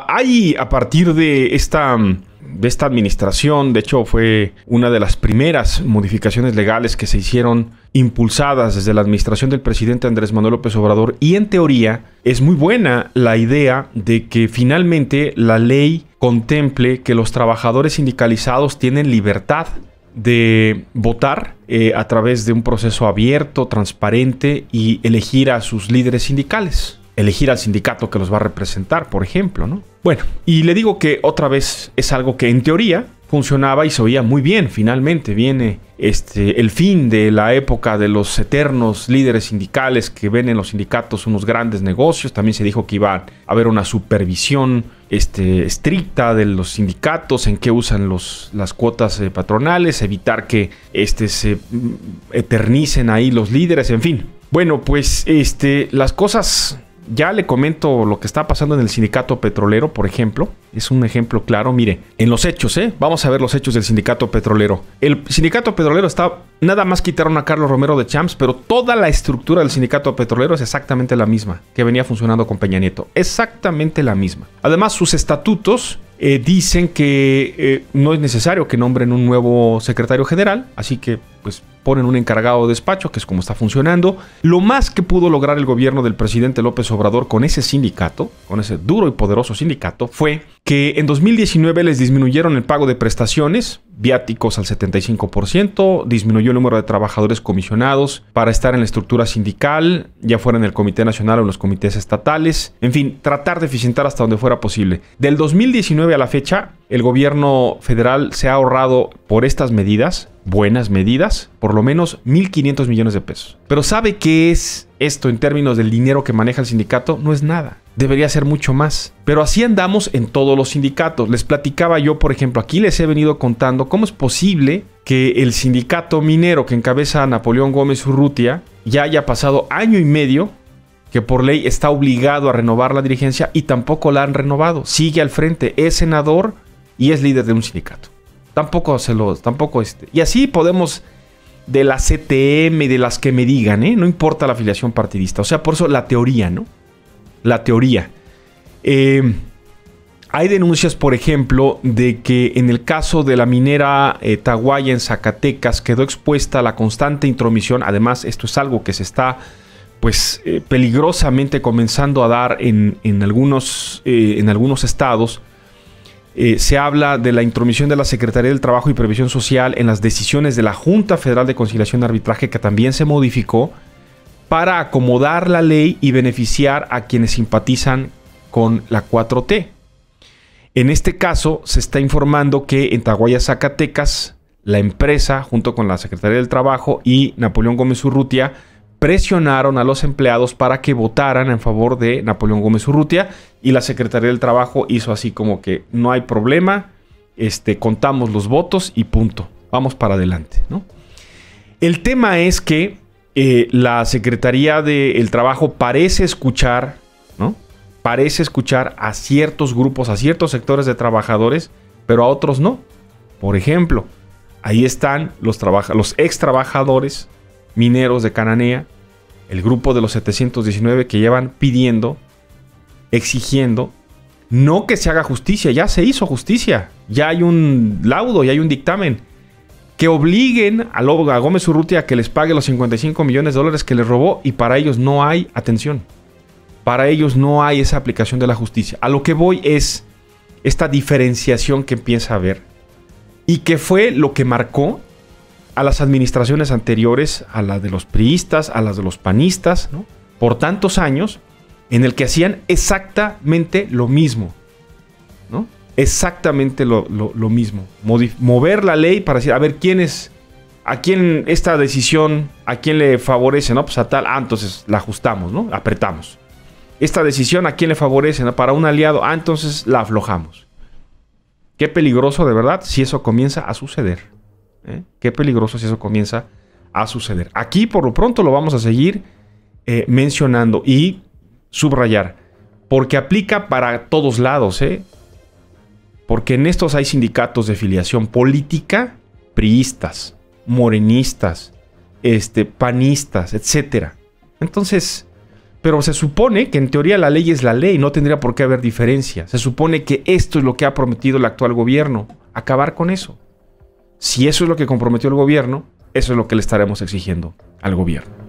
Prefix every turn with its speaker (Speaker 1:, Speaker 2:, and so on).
Speaker 1: Hay a partir de esta, de esta administración, de hecho fue una de las primeras modificaciones legales que se hicieron impulsadas desde la administración del presidente Andrés Manuel López Obrador y en teoría es muy buena la idea de que finalmente la ley contemple que los trabajadores sindicalizados tienen libertad de votar eh, a través de un proceso abierto, transparente y elegir a sus líderes sindicales elegir al sindicato que los va a representar, por ejemplo, ¿no? Bueno, y le digo que otra vez es algo que en teoría funcionaba y se oía muy bien. Finalmente viene este, el fin de la época de los eternos líderes sindicales que ven en los sindicatos unos grandes negocios. También se dijo que iba a haber una supervisión este, estricta de los sindicatos en qué usan los, las cuotas eh, patronales, evitar que este, se mm, eternicen ahí los líderes, en fin. Bueno, pues este, las cosas ya le comento lo que está pasando en el sindicato petrolero, por ejemplo. Es un ejemplo claro. Mire, en los hechos, ¿eh? Vamos a ver los hechos del sindicato petrolero. El sindicato petrolero está. Nada más quitaron a Carlos Romero de Champs, pero toda la estructura del sindicato petrolero es exactamente la misma que venía funcionando con Peña Nieto. Exactamente la misma. Además, sus estatutos eh, dicen que eh, no es necesario que nombren un nuevo secretario general, así que pues ponen un encargado de despacho, que es como está funcionando. Lo más que pudo lograr el gobierno del presidente López Obrador con ese sindicato, con ese duro y poderoso sindicato, fue que en 2019 les disminuyeron el pago de prestaciones, viáticos al 75%, disminuyó el número de trabajadores comisionados para estar en la estructura sindical, ya fuera en el Comité Nacional o en los comités estatales, en fin, tratar de eficientar hasta donde fuera posible. Del 2019 a la fecha, el gobierno federal se ha ahorrado por estas medidas, buenas medidas, por lo menos 1.500 millones de pesos. Pero ¿sabe qué es esto en términos del dinero que maneja el sindicato? No es nada. Debería ser mucho más. Pero así andamos en todos los sindicatos. Les platicaba yo, por ejemplo, aquí les he venido contando cómo es posible que el sindicato minero que encabeza Napoleón Gómez Urrutia ya haya pasado año y medio que por ley está obligado a renovar la dirigencia y tampoco la han renovado. Sigue al frente, es senador y es líder de un sindicato. Tampoco se lo, tampoco este. Y así podemos de la CTM y de las que me digan, ¿eh? No importa la afiliación partidista. O sea, por eso la teoría, ¿no? La teoría. Eh, hay denuncias, por ejemplo, de que en el caso de la minera eh, en Zacatecas quedó expuesta a la constante intromisión. Además, esto es algo que se está, pues, eh, peligrosamente comenzando a dar en, en algunos, en algunos estados eh, se habla de la intromisión de la Secretaría del Trabajo y Previsión Social en las decisiones de la Junta Federal de Conciliación y Arbitraje, que también se modificó para acomodar la ley y beneficiar a quienes simpatizan con la 4T. En este caso, se está informando que en Taguaya, Zacatecas, la empresa, junto con la Secretaría del Trabajo y Napoleón Gómez Urrutia, presionaron a los empleados para que votaran en favor de Napoleón Gómez Urrutia y la Secretaría del Trabajo hizo así como que no hay problema, este, contamos los votos y punto, vamos para adelante. ¿no? El tema es que eh, la Secretaría del Trabajo parece escuchar, ¿no? Parece escuchar a ciertos grupos, a ciertos sectores de trabajadores, pero a otros no. Por ejemplo, ahí están los, los ex trabajadores mineros de Cananea el grupo de los 719 que llevan pidiendo, exigiendo, no que se haga justicia, ya se hizo justicia, ya hay un laudo, ya hay un dictamen, que obliguen a, a Gómez Urrutia a que les pague los 55 millones de dólares que les robó y para ellos no hay atención. Para ellos no hay esa aplicación de la justicia. A lo que voy es esta diferenciación que empieza a haber y que fue lo que marcó a las administraciones anteriores, a las de los priistas, a las de los panistas, ¿no? por tantos años, en el que hacían exactamente lo mismo. ¿no? Exactamente lo, mismo. mover la ley para decir, a ver, ¿quién es? ¿A quién esta decisión, a quién le favorece? ¿No? Pues a tal, ah, entonces la ajustamos, ¿no? Apretamos. Esta decisión, ¿a quién le favorece? ¿no? Para un aliado, ah, entonces la aflojamos. Qué peligroso de verdad si eso comienza a suceder. ¿Eh? Qué peligroso si eso comienza a suceder. Aquí por lo pronto lo vamos a seguir eh, mencionando y subrayar, porque aplica para todos lados, ¿eh? porque en estos hay sindicatos de filiación política, priistas, morenistas, este, panistas, etc. Entonces, Pero se supone que en teoría la ley es la ley, no tendría por qué haber diferencia. Se supone que esto es lo que ha prometido el actual gobierno, acabar con eso. Si eso es lo que comprometió el gobierno, eso es lo que le estaremos exigiendo al gobierno.